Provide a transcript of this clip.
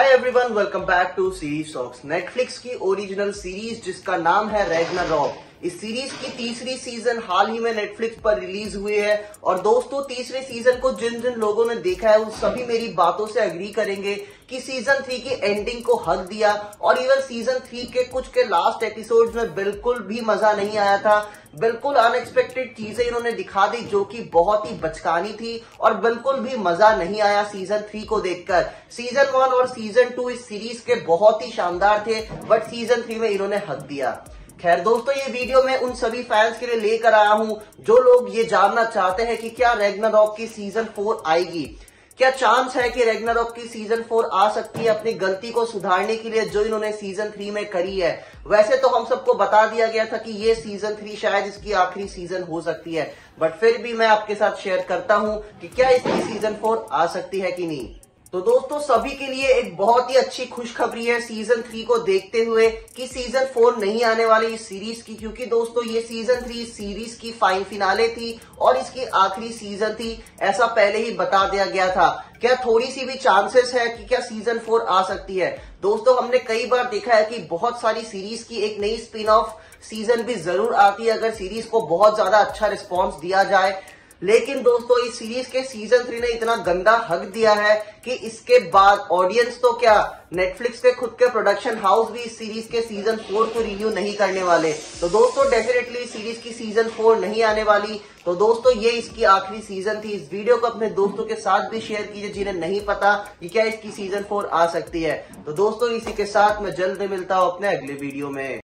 Hi everyone welcome back to series talks Netflix की original series जिसका नाम है रेगना रॉक इस सीरीज़ की तीसरी सीज़न हाल ही में नेटफ्लिक्स पर रिलीज़ हुई है। और दोस्तों, तीसरे सीज़न को जिन जिन लोगों ने देखा है वो सभी मेरी बातों से अग्री करेंगे कि सीज़न थ्री की एंडिंग को हक दिया। और इवन सीज़न थ्री के कुछ के लास्ट एपिसोड में बिल्कुल भी मज़ा नहीं आया था। बिल्कुल अनएक्सपेक्टेड चीज़ें इन्होंने दिखा दी जो कि बहुत ही बचकानी थी। और बिल्कुल भी मज़ा नहीं आया सीज़न थ्री को देखकर। सीज़न वन और सीज़न टू इस सीरीज़ के बहुत ही शानदार थे बट सीज़न थ्री में इन्होंने हक दिया। खैर दोस्तों, ये वीडियो मैं उन सभी फैंस के लिए लेकर आया हूँ, जो लोग ये जानना चाहते हैं कि क्या रेगनारॉक की सीज़न फोर आएगी। क्या चांस है कि रेगनारॉक की सीज़न फोर आ सकती है अपनी गलती को सुधारने के लिए जो इन्होंने सीज़न थ्री में करी है? वैसे तो हम सबको बता दिया गया था कि ये सीज़न थ्री शायद इसकी आखिरी सीज़न हो सकती है बट फिर भी मैं आपके साथ शेयर करता हूँ कि क्या इसकी सीज़न फोर आ सकती है कि नहीं। तो दोस्तों, सभी के लिए एक बहुत ही अच्छी खुशखबरी है सीज़न थ्री को देखते हुए कि सीज़न फोर नहीं आने वाली इस सीरीज़ की, क्योंकि दोस्तों, ये सीज़न थ्री सीरीज़ की फाइन फिनाले थी और इसकी आखिरी सीज़न थी, ऐसा पहले ही बता दिया गया था। क्या थोड़ी सी भी चांसेस है कि क्या सीज़न फोर आ सकती है? दोस्तों, हमने कई बार देखा है कि बहुत सारी सीरीज़ की एक नई स्पिन ऑफ़ सीज़न भी ज़रूर आती है, अगर सीरीज़ को बहुत ज़्यादा अच्छा रिस्पॉन्स दिया जाए। लेकिन दोस्तों, इस सीरीज़ के सीज़न थ्री ने इतना गंदा हक दिया है कि इसके बाद ऑडियंस तो क्या नेटफ्लिक्स के खुद के प्रोडक्शन हाउस भी इस सीरीज़ के सीज़न फोर को रिन्यू नहीं करने वाले। तो दोस्तों डेफिनेटली सीरीज़ की सीज़न फोर नहीं आने वाली। तो दोस्तों, ये इसकी आखिरी सीज़न थी। इस वीडियो को अपने दोस्तों के साथ भी शेयर कीजिए जिन्हें नहीं पता कि क्या इसकी सीज़न फोर आ सकती है। तो दोस्तों, इसी के साथ मैं जल्द मिलता हूँ अपने अगले वीडियो में।